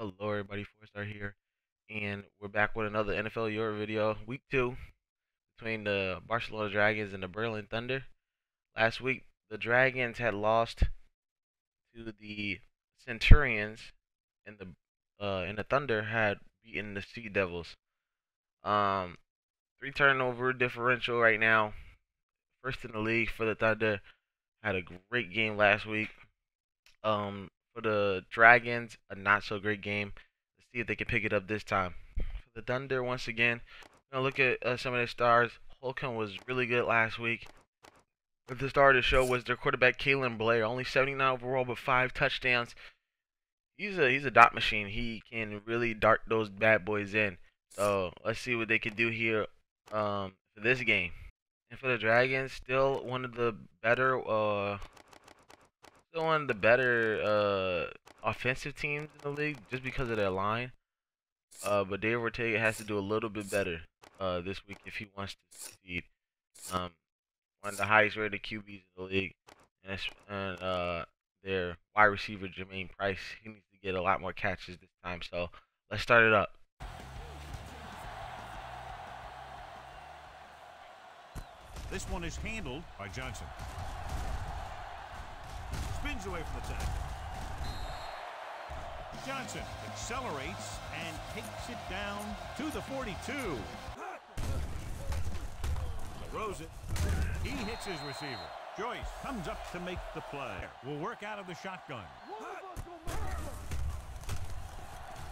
Hello everybody, Four Star here, and we're back with another NFL Euro video, week two, between the Barcelona Dragons and the Berlin Thunder. Last week, the Dragons had lost to the Centurions, and the uh, and the Thunder had beaten the Sea Devils. Um, three turnover differential right now, first in the league for the Thunder. Had a great game last week. Um, for the Dragons, a not so great game. Let's see if they can pick it up this time. For the Thunder, once again, gonna look at uh, some of their stars. Holcomb was really good last week. But the star of the show was their quarterback, Kalen Blair. Only 79 overall, but five touchdowns. He's a he's a dot machine. He can really dart those bad boys in. So let's see what they can do here um, for this game. And for the Dragons, still one of the better uh, still one of the better uh, offensive teams in the league just because of their line. Uh, but Dave Ortega has to do a little bit better uh, this week if he wants to succeed. Um, one of the highest rated QBs in the league, and, and uh, their wide receiver Jermaine Price, he needs to get a lot more catches this time. So let's start it up. This one is handled by Johnson. Away from the tackle. Johnson accelerates and takes it down to the 42. Throws it. He hits his receiver. Joyce comes up to make the play. Will work out of the shotgun.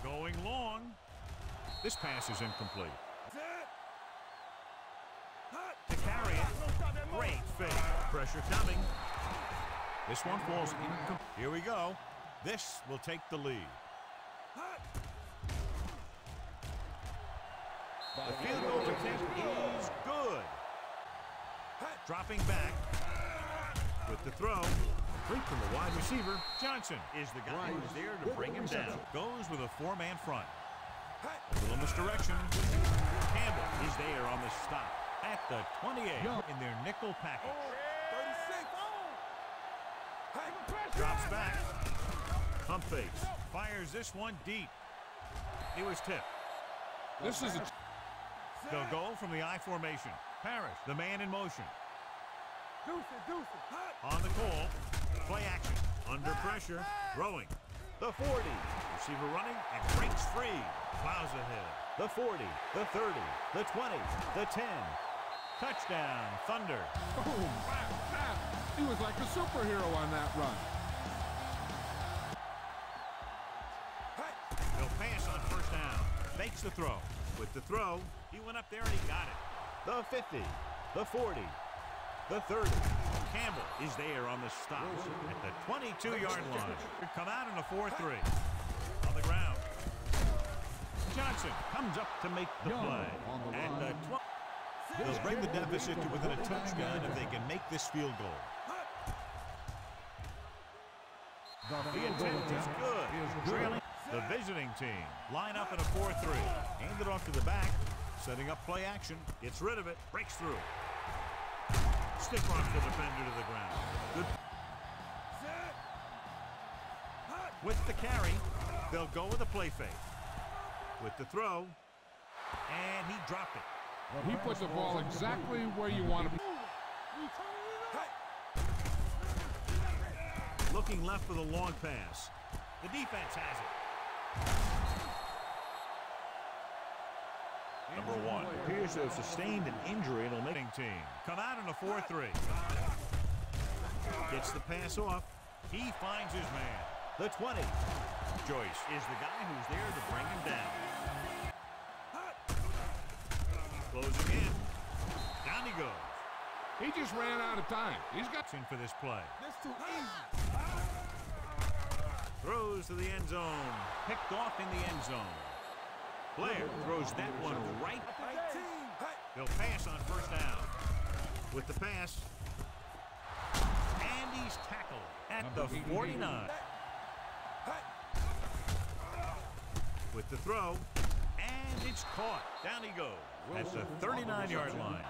Going long. This pass is incomplete. To carry it. Great fake. Pressure coming. This one falls incomplete. Here we go. This will take the lead. The field goal attempt is good. Dropping back with the throw. Complete from the wide receiver. Johnson is the guy who's there to bring him down. Goes with a four-man front. A little misdirection. Campbell is there on the stop at the 28 in their nickel package. Drops back. Pump fakes. Fires this one deep. He was tipped. This is a They'll go from the I formation. Parrish, the man in motion. On the call. Play action. Under pressure. Throwing. The 40. Receiver running and breaks free. Plows ahead. The 40. The 30. The 20. The 10. Touchdown. Thunder. boom, bam, bam. He was like a superhero on that run. They'll pass on first down. Makes the throw. With the throw, he went up there and he got it. The 50, the 40, the 30. Campbell is there on the stop at the 22-yard line. Come out in a 4-3. On the ground. Johnson comes up to make the Young play. on the And line. the tw- They'll bring the deficit to within a touchdown if they can make this field goal. The attempt is good. Trailing the visiting team. Line up in a 4-3. Hand it off to the back. Setting up play action. Gets rid of it. Breaks through. Stiff arms the defender to the ground. Good. With the carry, they'll go with a play fake. With the throw, and he dropped it. He put the ball exactly where you want to be. Looking left for the long pass. The defense has it. Number one appears to have sustained an injury and will make team. Come out in a 4-3. Gets the pass off. He finds his man. The 20. Joyce is the guy who's there to bring him down. Closing in. Down he goes. He just ran out of time. He's got in for this play. Throws to the end zone. Picked off in the end zone. Blair throws that one right. They'll pass on first down. With the pass. And he's tackled at the 49. With the throw. And it's caught. Down he goes. At the 39-yard line.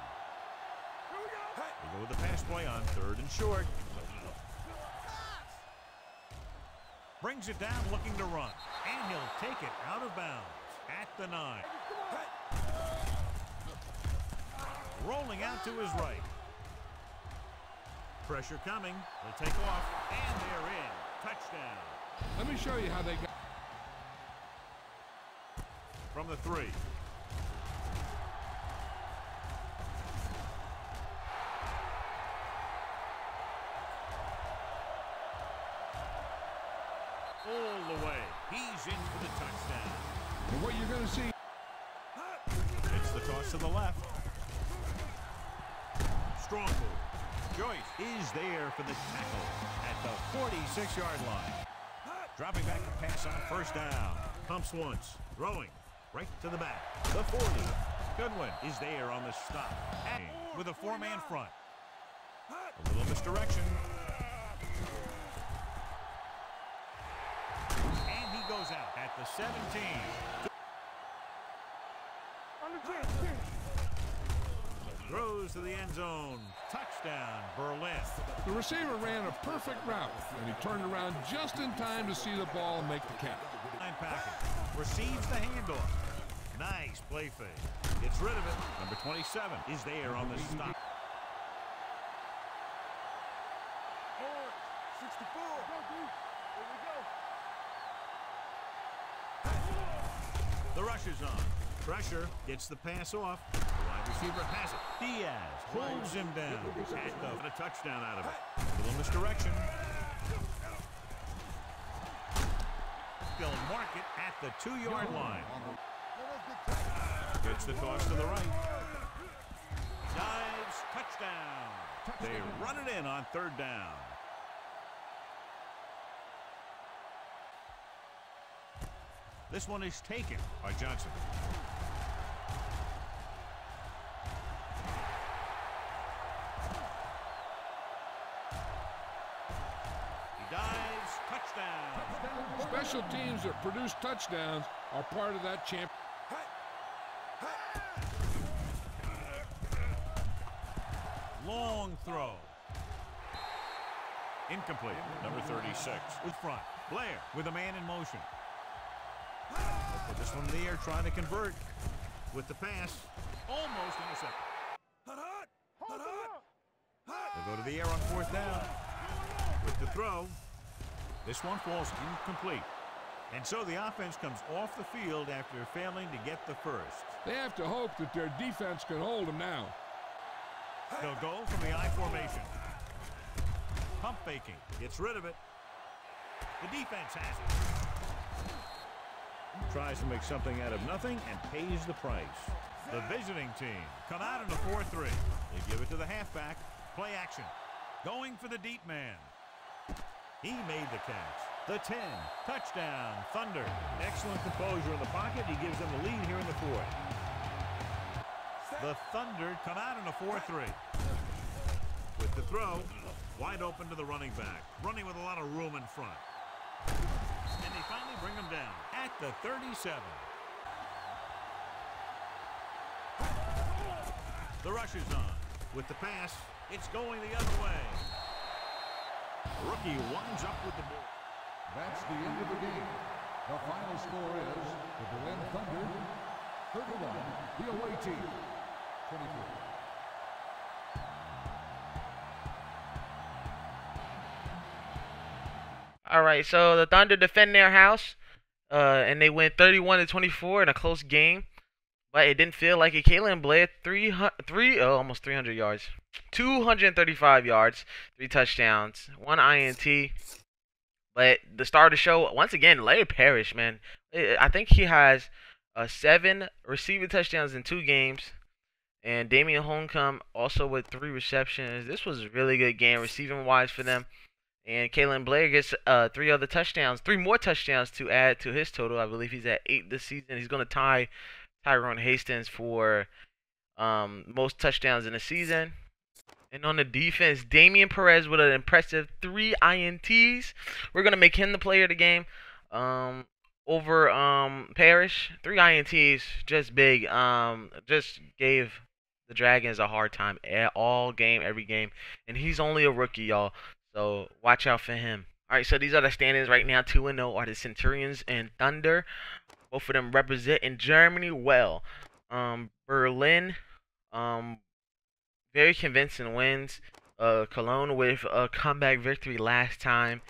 They go with the pass play on third and short. Brings it down looking to run. And he'll take it out of bounds at the nine. Rolling out to his right. Pressure coming. They'll take off. And they're in. Touchdown. Let me show you how they got. From the three. In for the touchdown. And what you're going to see. It's the toss to the left. Strong move. Joyce is there for the tackle at the 46-yard line. Dropping back to pass on first down. Pumps once. Throwing. Right to the back. The 40. Goodwin is there on the stop. With a four-man front. A little misdirection. 17. Throws to the end zone. Touchdown, Berlin. The receiver ran a perfect route, and he turned around just in time to see the ball and make the catch. Package. Receives the handoff. Nice play fake. Gets rid of it. Number 27 is there on the stop. Pressure gets the pass off. The wide receiver has it. Diaz holds him down. And a touchdown out of it. A little misdirection. They'll mark it at the two-yard line. Gets the toss to the right. Dives. Touchdown. They run it in on third down. This one is taken by Johnson. Touchdown. Special teams that produce touchdowns are part of that champ. Long throw. Incomplete. Number 36 with front. Blair with a man in motion. Put this one in the air trying to convert with the pass. Almost intercepted. They'll go to the air on fourth down with the throw. This one falls incomplete. And so the offense comes off the field after failing to get the first. They have to hope that their defense can hold them now. They'll go from the I formation. Pump faking. Gets rid of it. The defense has it. Tries to make something out of nothing and pays the price. The visiting team come out in a 4-3. They give it to the halfback. Play action. Going for the deep man. He made the catch. The 10. Touchdown. Thunder. Excellent composure in the pocket. He gives them the lead here in the fourth. The Thunder come out in a 4-3. With the throw, wide open to the running back. Running with a lot of room in front. And they finally bring him down at the 37. The rush is on. With the pass, it's going the other way. Rookie winds up with the ball. That's the end of the game. The final score is the Berlin Thunder 31, the away team 24. All right, so the Thunder defend their house, uh, and they win 31 to 24 in a close game. But it didn't feel like it. Kalen Blair, three, hu- three, oh, almost 300 yards, 235 yards, three touchdowns, one INT. But the star of the show, once again, Larry Parrish, man. I think he has uh, seven receiving touchdowns in two games. And Damian Holcomb also with three receptions. This was a really good game receiving wise for them. And Kalen Blair gets uh, three other touchdowns, three more touchdowns to add to his total. I believe he's at eight this season. He's going to tie Tyrone Hastings for um, most touchdowns in the season. And on the defense, Damian Perez with an impressive three INTs. We're going to make him the player of the game um, over um, Parrish. Three INTs, just big. Um, just gave the Dragons a hard time all game, every game. And he's only a rookie, y'all. So watch out for him. All right, so these are the standings right now. Two and zero are the Centurions and Thunder. Both of them represent in Germany well. Um, Berlin, um, very convincing wins. Uh, Cologne with a comeback victory last time.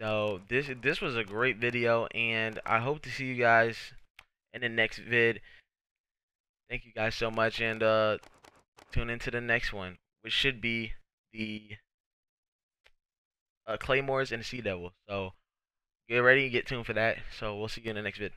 So this this was a great video, and I hope to see you guys in the next vid. Thank you guys so much, and uh, tune into the next one, which should be the uh, Claymores and the Sea Devil. So get ready, and get tuned for that. So we'll see you in the next vid.